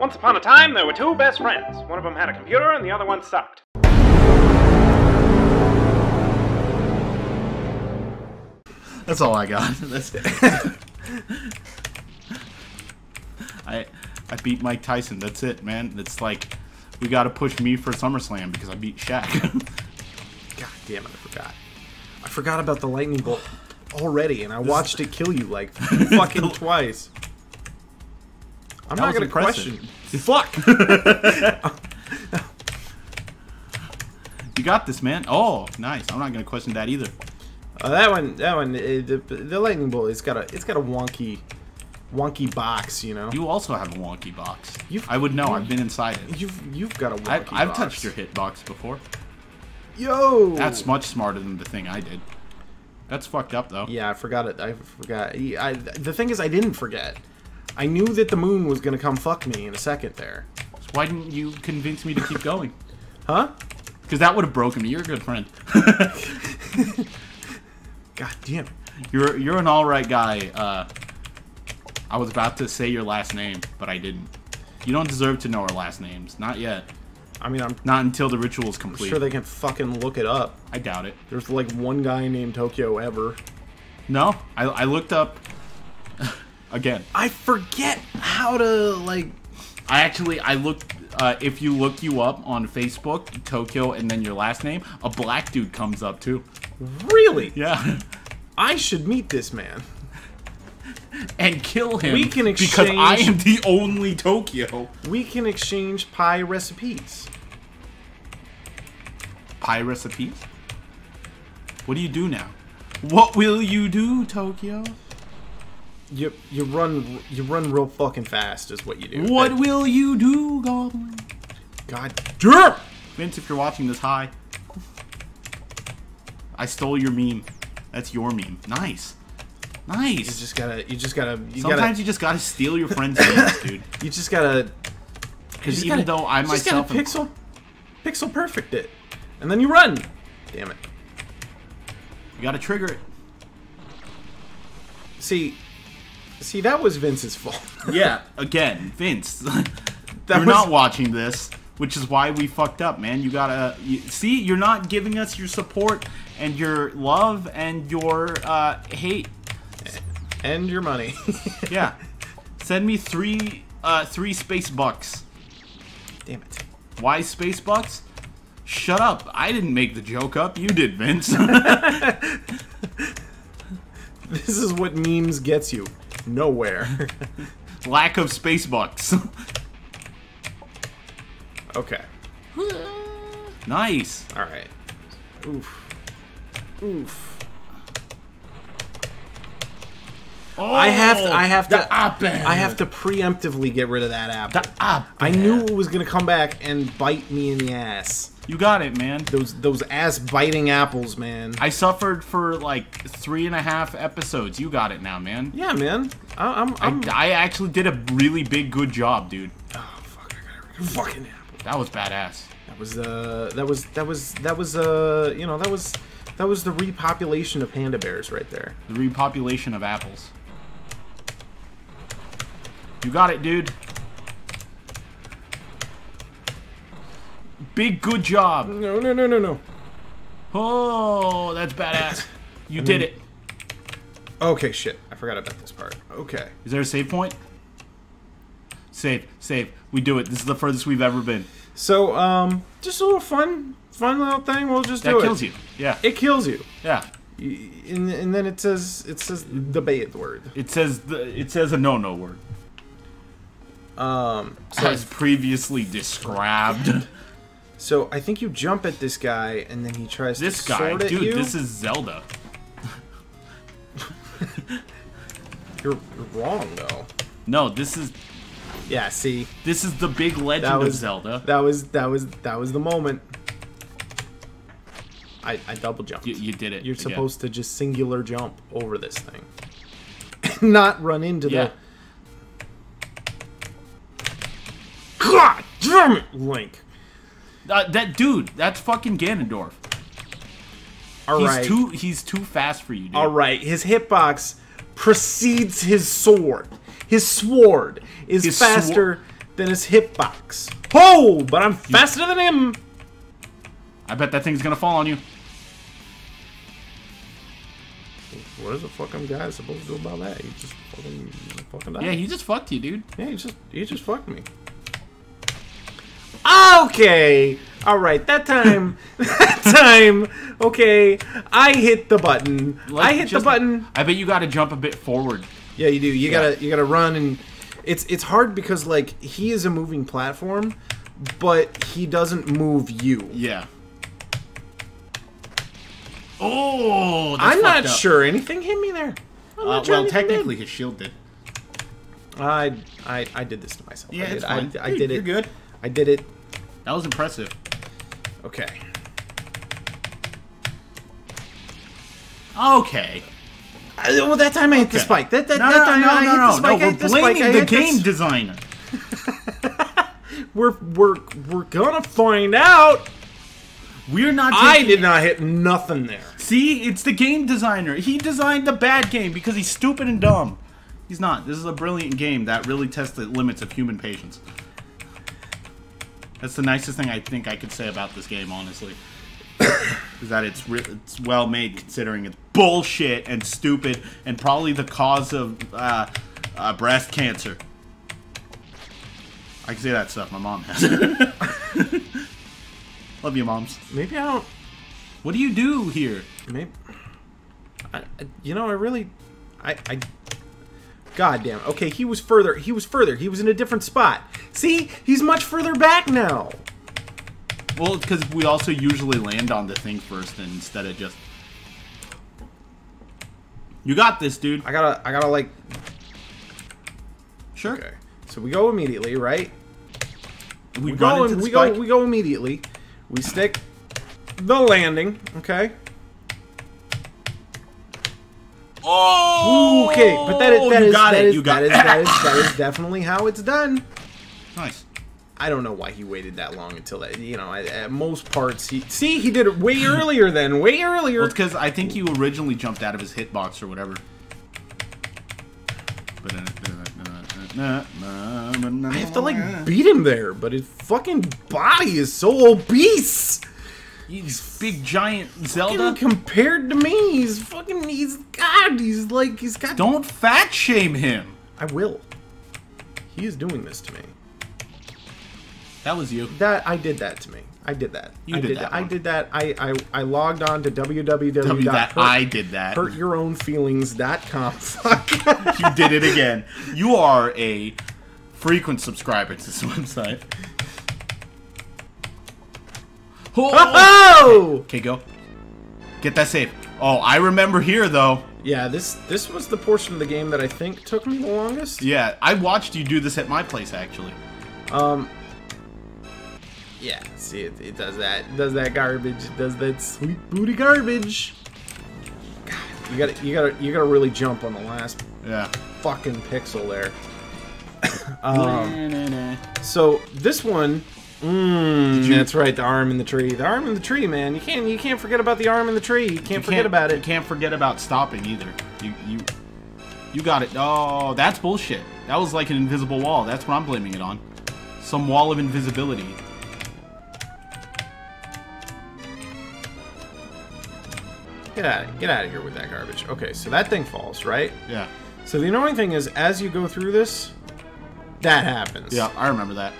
Once upon a time, there were two best friends. One of them had a computer, and the other one sucked. That's all I got. That's it. I I beat Mike Tyson. That's it, man. It's like we got to push me for SummerSlam because I beat Shaq. God damn it, I forgot. I forgot about the lightning bolt already, and I watched it kill you like fucking twice. I'm That not gonna impressive. question. Fuck. you got this, man. Oh, nice. I'm not gonna question that either. Uh, that one, that one, uh, the, the lightning bolt. It's got a, it's got a wonky, wonky box. You know. You also have a wonky box. You've- I would know. I've been inside it. You've, you've got a wonky I've, I've touched your hitbox before. Yo. That's much smarter than the thing I did. That's fucked up though. Yeah, I forgot it. I forgot. I, the thing is, I didn't forget. I knew that the moon was gonna come fuck me in a second there. So why didn't you convince me to keep going? Huh? Because that would have broken me. You're a good friend. God damn it. You're you're an all right guy. Uh, I was about to say your last name, but I didn't. You don't deserve to know our last names. Not yet. I mean, I'm Not until the ritual is complete. sure they can fucking look it up. I doubt it. There's like one guy named Tokyo ever. No, I, I looked up again. I forget how to like. I actually I looked. Uh, if you look you up on Facebook, Tokyo, and then your last name, a black dude comes up too. Really? Yeah, I should meet this man. and kill him. We can exchange because I am the only Tokyo. We can exchange pie recipes. Pie recipes. What do you do now? What will you do, Tokyo? You you run you run real fucking fast is what you do. What will you do, Goblin? God damn! Vince, if you're watching this, hi. I stole your meme. That's your meme. Nice. Nice. You Nice. just gotta you just gotta you Sometimes gotta you just gotta steal your friend's memes, dude. you just gotta Because even gotta- though I you just myself gotta am- pixel pixel perfect it, and then you run. Damn it. you gotta trigger it. See, see that was Vince's fault. Yeah, again, Vince. That you're was- not watching this, which is why we fucked up, man. You gotta you, see. You're not giving us your support and your love and your uh, hate. and your money. Yeah, send me three uh, three space bucks. Damn it. Why space bucks? Shut up! I didn't make the joke up. You did, Vince. This is what memes gets you. Nowhere. Lack of space bucks. okay. nice. All right. Oof. Oof. Oh, I have to. I have oh, the to. I have to preemptively get rid of that apple. The apple. I knew it was gonna come back and bite me in the ass. You got it, man. Those those ass biting apples, man. I suffered for like three and a half episodes. You got it now, man. yeah, man. I, I'm. I'm I, I actually did a really big good job, dude. oh fuck! I got fucking apple. That was badass. That was uh. That was that was that was uh. You know that was that was the repopulation of panda bears right there. The repopulation of apples. You got it, dude. Big good job. No no no no no. Oh, that's badass. You did it. Okay, shit. I forgot about this part. Okay. Is there a save point? Save, save. We do it. This is the furthest we've ever been. So, um, just a little fun, fun little thing. We'll just That do it. Kills you. Yeah, It kills you. yeah. And, and then it says it says the bad word. It says the, it says a no-no word. Um, so, As previously described. so I think you jump at this guy, and then he tries This to guy, sword at dude, you. this is Zelda. You're, you're wrong though. No, this is Yeah. See, this is the big legend that of was Zelda. That was that was that was the moment. I I double jumped. You, you did it. You're again. supposed to just singular jump over this thing, not run into Yeah. the. God damn it, Link! Uh, that dude, that's fucking Ganondorf. All He's right, too he's too fast for you, dude. all right. His hitbox precedes his sword. His sword is His faster than his hitbox. Oh, but I'm faster than him. I bet that thing's gonna fall on you. What is a fucking guy supposed to do about that? He just fucking fucking died. Yeah, he just fucked you, dude. Yeah, he just he just fucked me. Okay. All right. That time. that time. Okay. I hit the button. I hit just- the button. I bet you gotta jump a bit forward. Yeah, you do. You Yeah. gotta you gotta run and it's it's hard because like he is a moving platform, but he doesn't move you. Yeah. Oh, that's I'm not up. sure anything hit me there. Uh, well, technically, his shield did. did. I I I did this to myself. Yeah, I did, it's I, fine. I Dude, did it. You're good. I did it. That was impressive. Okay. Okay. I, well, that time I hit the spike. That, that, No, that time no, I no, hit no, the spike. No. We're blaming the the game s- designer. We're we're we're gonna find out. We're not. I did not hit nothing there. See, it's the game designer. He designed the bad game because he's stupid and dumb. He's not. This is a brilliant game that really tests the limits of human patience. That's the nicest thing I think I could say about this game, honestly. is that it's re- it's well made considering it's bullshit and stupid and probably the cause of uh, uh, breast cancer. I can say that stuff. My mom has. Love you, moms. Maybe I don't. What do you do here? Maybe. I, I- you know, I really, I, I. God damn. Okay, he was further. He was further. He was in a different spot. See, he's much further back now. Well, because we also usually land on the thing first instead of just. You got this, dude. I gotta. I gotta like. Sure. Okay. So we go immediately, right? We, We go. We spike. go. We go immediately. We stick the landing. Okay. Oh, Okay, but that is that you is got that it. is- you got that is that is that is definitely how it's done. nice. I don't know why he waited that long until that. You know, at, at most parts, he see he did it way earlier. than way earlier. Well, because I think you originally jumped out of his hitbox or whatever. I have to like beat him there, but his fucking body is so obese. He's big giant Zelda. compared to me, he's fucking he's God. He's like he's got. Don't fat shame him. I will. He is doing this to me. That was you. That I did that to me. I did that. You I did did that I did that. I I, I logged on to W that www. I did that. hurtyourownfeelings.com. Fuck. You did it again. You are a frequent subscriber to this website. Oh! Okay, go. Get that save. Oh, I remember here though. Yeah, this this was the portion of the game that I think took me the longest. Yeah, I watched you do this at my place actually. Um. Yeah, see, it, it does that. It does that garbage. It does that sweet booty garbage. God, you gotta, you gotta, you gotta really jump on the last Yeah. fucking pixel there. um, so this one, mm, you- that's right, the arm in the tree. The arm in the tree, man. You can't, you can't forget about the arm in the tree. You can't You forget about it. You can't forget about stopping either. You you you got it. Oh, that's bullshit. That was like an invisible wall. That's what I'm blaming it on. Some wall of invisibility. Get out, of, get out of here with that garbage. Okay, so that thing falls, right? Yeah. So the annoying thing is, as you go through this, that happens. Yeah, I remember that.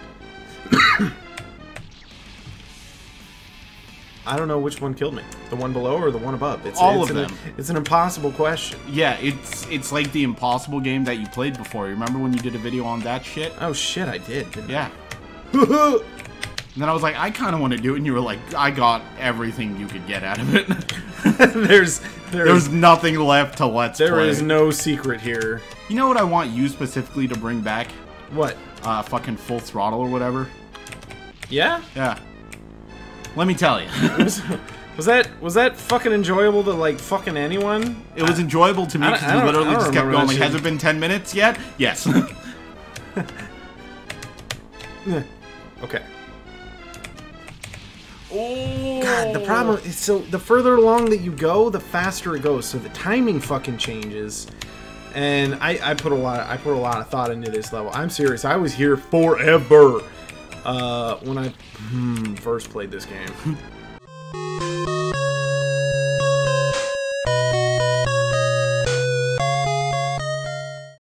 I don't know which one killed me. The one below or the one above? It's, All it's of an, them. It's an impossible question. Yeah, it's it's like the impossible game that you played before. You remember when you did a video on that shit? Oh shit, I did. Didn't Yeah. I? And then I was like, I kind of want to do it, and you were like, I got everything you could get out of it. there's There's there's nothing left to let's there play. is no secret here. You know what I want you specifically to bring back? What? Uh, fucking full throttle or whatever. Yeah? Yeah. Let me tell you, was, was that was that fucking enjoyable to like fucking anyone? it was enjoyable to me because I you literally just kept going. Like, has it been ten minutes yet? Yes. Okay. oh. God, the oh. problem is so the further along that you go, the faster it goes. So the timing fucking changes. and I, I put a lot of, I put a lot of thought into this level. I'm serious. I was here forever uh, when I hmm, first played this game.